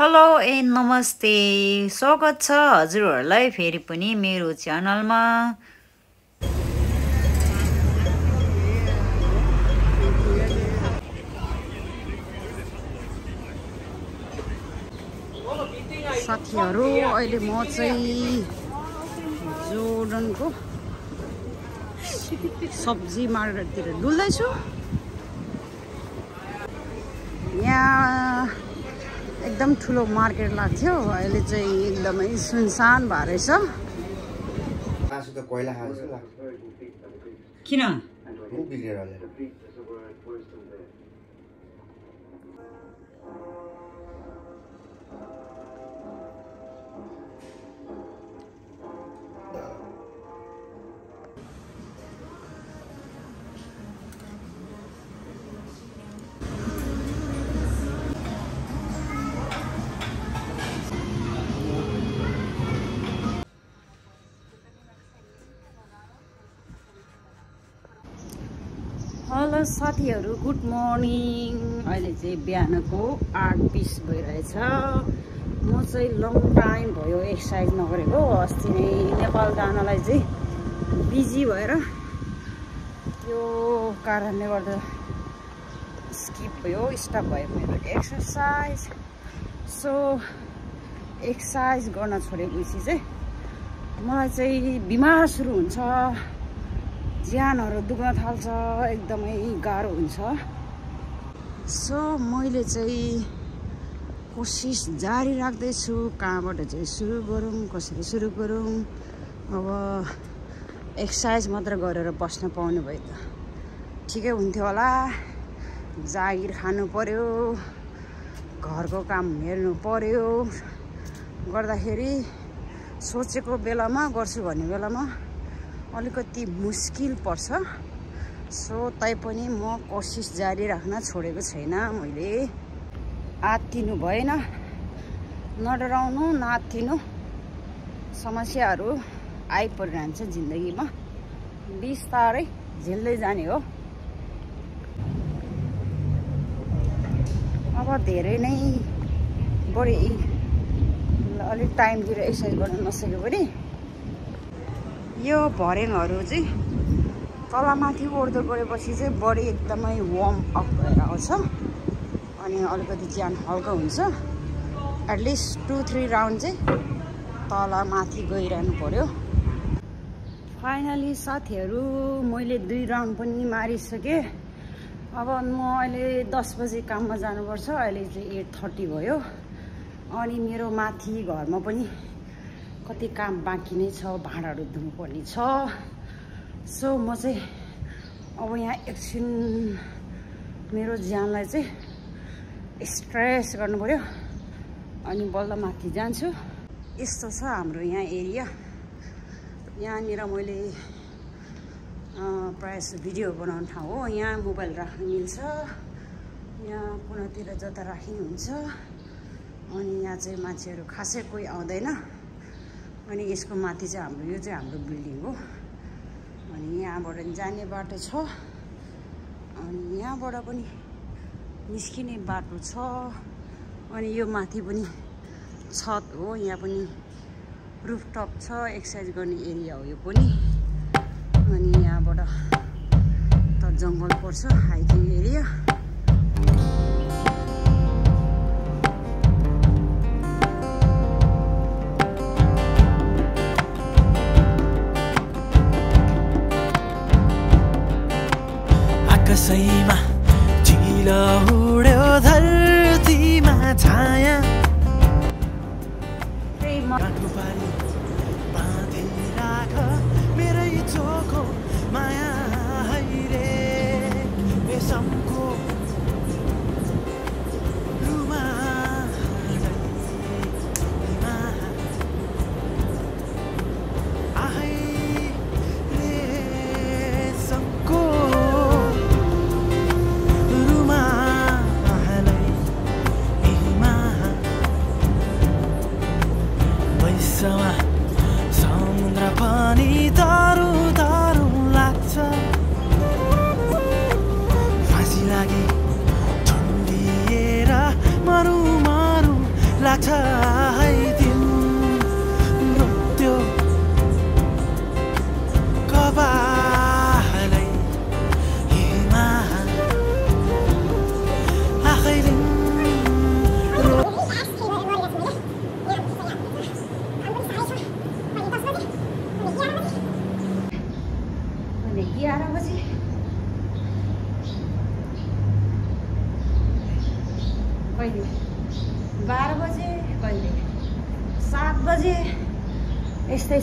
Hello ए नमस्ते स्वागत छ हजुरहरूलाई फेरि पनि मेरो च्यानलमा। साथीहरू अहिले म चाहिँ जोर्डनको सब्जी मार्केटतिर डुल्दैछु यहाँ एकदम ठुलो मार्केट लाग्थ्यो। अहिले चाहिँ एकदमै सुनसान भएर रहेछ। किन? साथीहरू गुड मर्निङ अहिले चाहिँ बिहानको आठ बिस भइरहेछ। म चाहिँ लङ टाइम भयो एक्सर्साइज नगरेको अस्ति नै नेपाल जानलाई चाहिँ बिजी भएर त्यो कारणले गर्दा स्किप भयो स्टप भयो मेरो एक्सर्साइज सो एक्सर्साइज गर्न छोडेपछि चाहिँ मलाई चाहिँ बिमार सुरु हुन्छ। ज्यानहरू दुख्न थाल्छ एकदमै गाह्रो हुन्छ। सो मैले चाहिँ कोसिस जारी राख्दैछु कहाँबाट चाहिँ सुरु गरौँ कसरी सुरु गरौँ। अब एक्सर्साइज मात्र गरेर बस्न पाउने भए त ठिकै हुन्थ्यो होला। जागिर खानु पऱ्यो घरको काम हेर्नु पऱ्यो गर्दाखेरि सोचेको बेलामा गर्छु भन्ने बेलामा अलिकति मुस्किल पर्छ। सो तैपनि म कोसिस जारी राख्न छोडेको छैन मैले। आत्तिनु भएन। नडराउनु नआत्तिनु समस्याहरू आइपरिरहन्छ जिन्दगीमा। बिस्तारै झेल्दै जाने हो। अब धेरै नै बढी अलिक टाइम दिएर एक्सर्साइज गर्न नसक्यो भने यो भर्याङहरू चाहिँ तलमाथि ओर्दो गएपछि चाहिँ बडी एकदमै वार्म अप भएर आउँछ। अनि अलिकति ज्यान हल्का हुन्छ। एटलिस्ट टु थ्री राउन्ड चाहिँ तल माथि गइरहनु पऱ्यो फाइनली साथीहरू मैले दुई राउन्ड पनि मारिसकेँ। अब म अहिले दस बजी काममा जानुपर्छ। अहिले चाहिँ एट थर्टी भयो। अनि मेरो माथि घरमा पनि कति काम बाँकी नै छ भाँडाहरू धुनुपर्ने छ। सो म चाहिँ अब यहाँ एकछिन मेरो ज्यानलाई चाहिँ स्ट्रेस पऱ्यो अनि बल्ल माथि जान्छु। यस्तो छ हाम्रो यहाँ एरिया यहाँनिर मैले प्रायः जस्तो भिडियो बनाउने ठाउँ हो। यहाँ मोबाइल राख्नु मिल्छ। यहाँ कुनातिर जता राखिने हुन्छ अनि यहाँ चाहिँ मान्छेहरू खासै कोही आउँदैन। अनि यसको माथि चाहिँ हाम्रो यो चाहिँ हाम्रो बिल्डिङ हो। अनि यहाँबाट जाने बाटो छ। अनि यहाँबाट पनि निस्किने बाटो छ। अनि यो माथि पनि छत हो। यहाँ पनि रुफटप छ एक्सर्साइज गर्ने एरिया हो यो पनि। अनि यहाँबाट त जङ्गल पर्छ हाइकिङ एरिया। 可以吗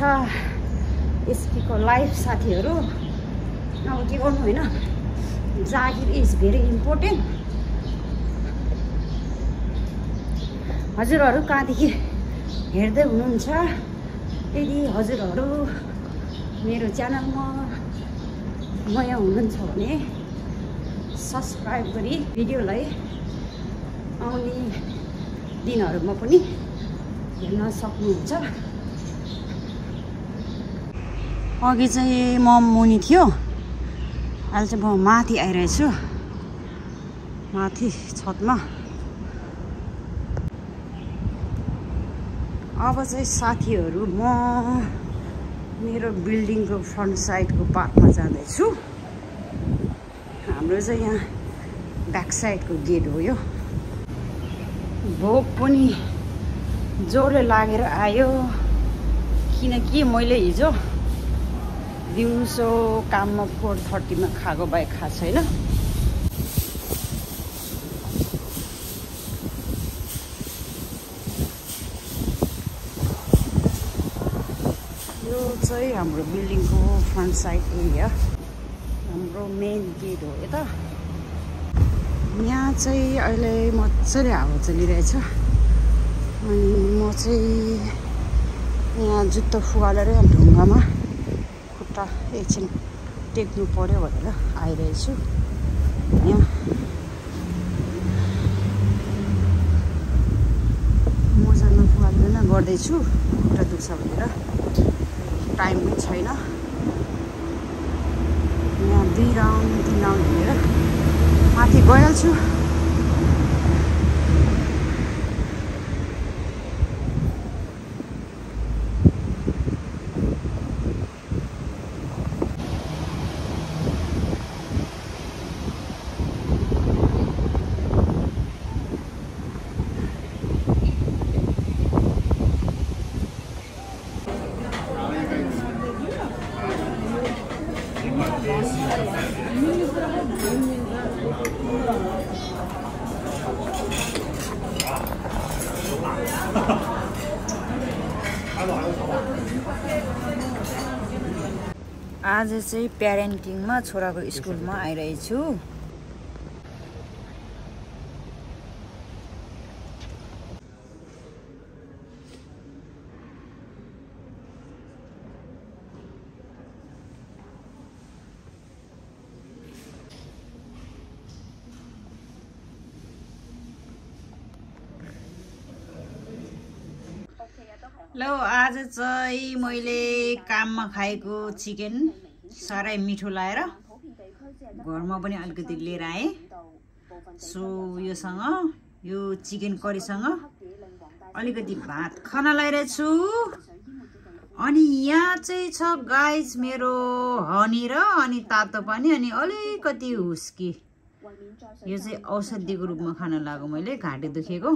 छ एसपीको लाइफ साथीहरू। अब के गर्नु होइन? जागिर इज भेरी इम्पोर्टेन्ट हजुरहरू कहाँदेखि हेर्दै हुनुहुन्छ? यदि हजुरहरू मेरो च्यानलमा नयाँ हुनुहुन्छ भने सब्सक्राइब गरी भिडियोलाई आउने दिनहरूमा पनि हेर्न सक्नुहुन्छ। अघि चाहिँ म मुनि थियो। अहिले चाहिँ म माथि आइरहेछु। माथि छतमा। अब चाहिँ साथीहरू म मेरो बिल्डिङको फ्रन्ट साइडको पार्कमा जाँदैछु। हाम्रो चाहिँ यहाँ ब्याक साइडको गेट हो यो। भोक पनि जोडले लागेर आयो। किनकि मैले हिजो दिउँसो काममा फोर थर्टीमा खाएको बाहेक खाएको छैन। यो चाहिँ हाम्रो बिल्डिङको फ्रन्ट साइड एरिया। हाम्रो मेन गेट हो यता। यहाँ चाहिँ अहिले मजाले हावा चलिरहेछ। अनि म चाहिँ यहाँ जुत्ता फुगालेर ढुङ्गामा। खुट्टा एकछिन टेक्नु पऱ्यो भनेर आइरहेछु। यहाँ। मोजामा फुगालेर नै गर्दैछु खुट्टा दुख्छ भनेर। टाइम पनि छैन। यहाँ दुई राउन्ड तिन राउन्ड हिँडेर माथि गइहाल्छु। आज चाहिँ प्यारेन्टिङमा छोराको स्कुलमा आइरहेछु। ल आज चाहिँ मैले काममा खाएको चिकन। साह्रै मिठो लाएर घरमा पनि अलिकति लिएर आएँ। सो योसँग यो चिकन करीसँग अलिकति भात खान लगाइरहेछु अनि यहाँ चाहिँ छ गाइज मेरो हनी र अनि तातो पानी अनि अलिकति हुस्की। यो चाहिँ औषधिको रूपमा खान लाग्यो मैले घाँटी दुखेको।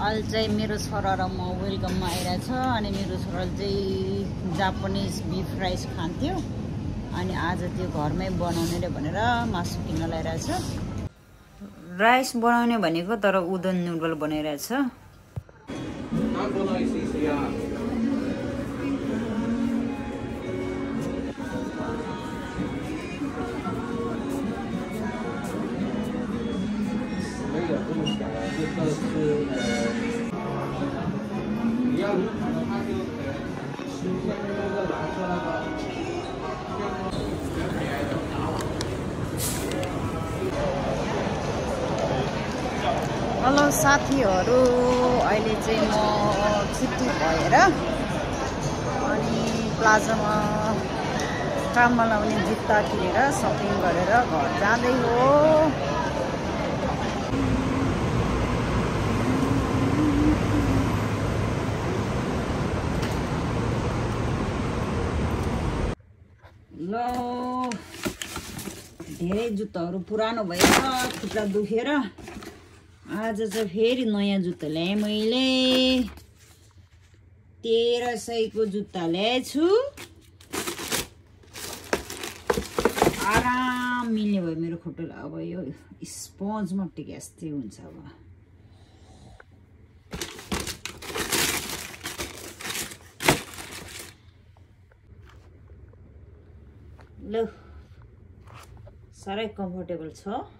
अहिले चाहिँ मेरो छोरा र म वेलकममा आइरहेछ अनि मेरो छोराले चाहिँ जापानिज बिफ राइस खान्थ्यो। अनि आज त्यो घरमै बनाउने रे भनेर मासु किन्न लगाइरहेछ। राइस बनाउने भनेको तर उदन नुडल बनाइरहेछ। साथीहरू अहिले चाहिँ म छुट्टी भएर अनि प्लाजामा काममा लाउने जुत्ता किनेर सपिङ गरेर घर जाँदै हो। ल धेरै जुत्ताहरू पुरानो भएर खुट्टा दुखेर आज चाहिँ फेरि नयाँ जुत्ता ल्याएँ मैले। तेह्र सयको जुत्ता ल्याएछु आराम मिल्ने भयो मेरो खुट्टालाई अब यो स्पन्जमा टिके जस्तै हुन्छ अब। ल। साह्रै कम्फोर्टेबल छ।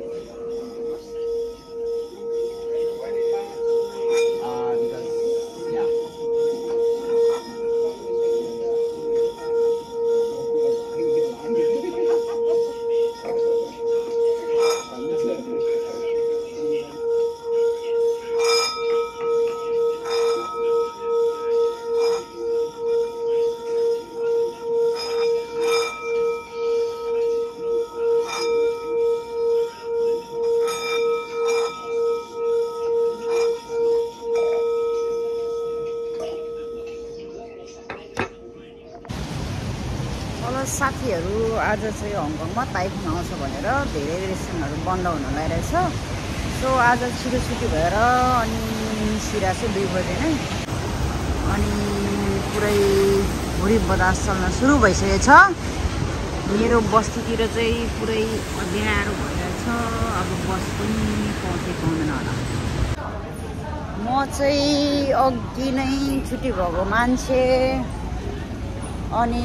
साथीहरू आज चाहिँ हङकङमा ताइफुन आउँछ भनेर धेरै रेस्टुरेन्टहरू बन्द हुन लागिरहेछ सो आज छिटो छुट्टी भएर अनि निस्किरहेको छु दुई बजे नै। अनि पुरै भुँडी बदास चल्न सुरु भइसकेछ। मेरो बस्तीतिर चाहिँ पुरै अँध्यारो भइरहेछ अब बस पनि पाउँछ पाउँदैन होला। म चाहिँ अघि नै छुट्टी भएको मान्छे। अनि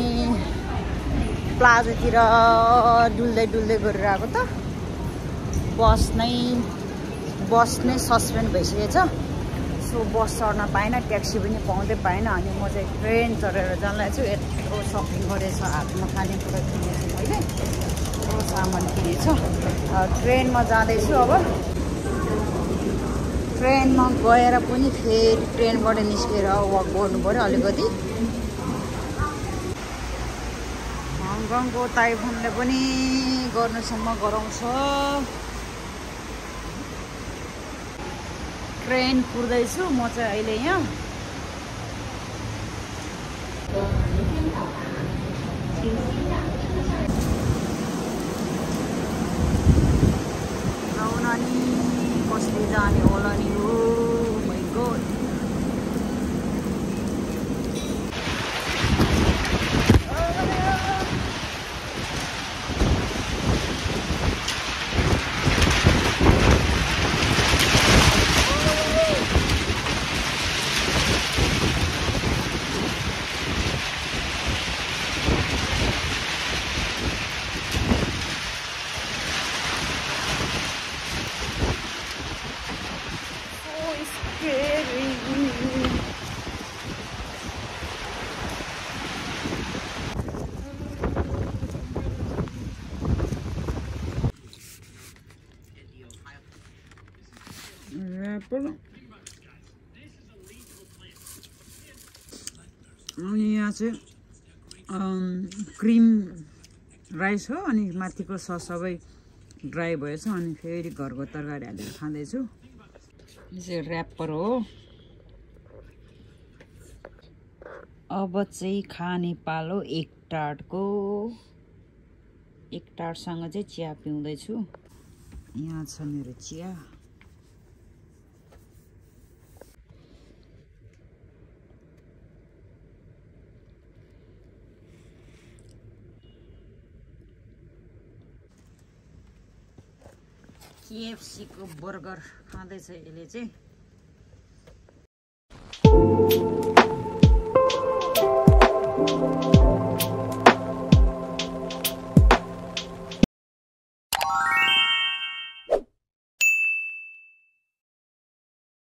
प्लाजातिर डुल्दै डुल्दै गरेर आएको त। बस नै बस नै सस्पेन्ड भइसकेछ। सो बस चढ्न पाएन ट्याक्सी पनि पाउँदै पाएन। अनि म चाहिँ ट्रेन चढेर जानलाई छु यत्रो सपिङ गरेछ हातमा खानेकुरा किनेछु मैले। यत्रो सामान किनेछु। ट्रेनमा जाँदैछु अब। ट्रेनमा गएर पनि फेरि ट्रेनबाट निस्केर वक गर्नु पऱ्यो अलिकति। हङकङको ताइफुनले पनि गर्नुसम्म गराउँछ। ट्रेन कुर्दैछु म चाहिँ अहिले यहाँ। आउन नि कसले जाने हो? अनि यहाँ चाहिँ क्रिम राइस हो अनि माथिको सस सबै ड्राई भएछ अनि फेरि घरको तरकारी हालेर खाँदैछु। यो चाहिँ ऱ्यापर हो। अब चाहिँ खाने पालो एक टाटको एक टाटसँग चाहिँ चिया पिउँदैछु। यहाँ छ मेरो चिया। केएफसीको बर्गर खाँदैछ यसले चाहिँ